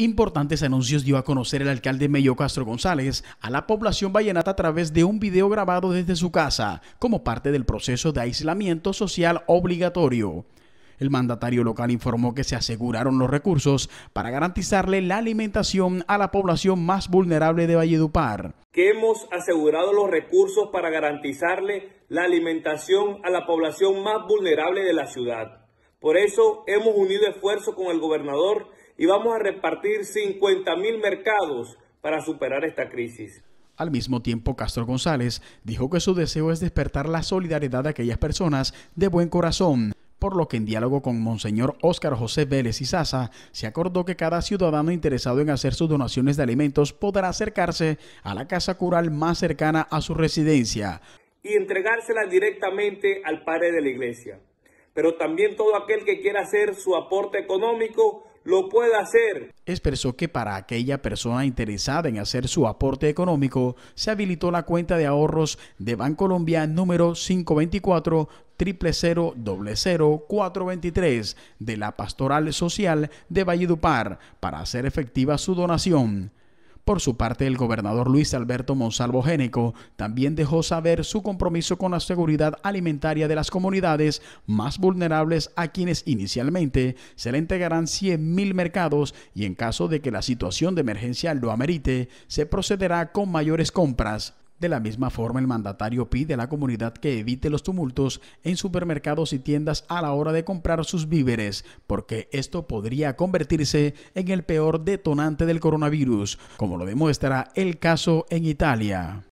Importantes anuncios dio a conocer el alcalde Mello Castro González a la población vallenata a través de un video grabado desde su casa, como parte del proceso de aislamiento social obligatorio. El mandatario local informó que se aseguraron los recursos para garantizarle la alimentación a la población más vulnerable de Valledupar. Que hemos asegurado los recursos para garantizarle la alimentación a la población más vulnerable de la ciudad. Por eso hemos unido esfuerzos con el gobernador y vamos a repartir 50 mil mercados para superar esta crisis. Al mismo tiempo, Castro González dijo que su deseo es despertar la solidaridad de aquellas personas de buen corazón, por lo que en diálogo con Monseñor Óscar José Vélez y Sasa, se acordó que cada ciudadano interesado en hacer sus donaciones de alimentos podrá acercarse a la casa cural más cercana a su residencia y entregársela directamente al padre de la iglesia. Pero también todo aquel que quiera hacer su aporte económico lo puede hacer. Expresó que para aquella persona interesada en hacer su aporte económico, se habilitó la cuenta de ahorros de Bancolombia número 524 000 423 de la Pastoral Social de Valledupar para hacer efectiva su donación. Por su parte, el gobernador Luis Alberto Monsalvo Géneco también dejó saber su compromiso con la seguridad alimentaria de las comunidades más vulnerables a quienes inicialmente se le entregarán 100.000 mercados y en caso de que la situación de emergencia lo amerite, se procederá con mayores compras. De la misma forma, el mandatario pide a la comunidad que evite los tumultos en supermercados y tiendas a la hora de comprar sus víveres, porque esto podría convertirse en el peor detonante del coronavirus, como lo demuestra el caso en Italia.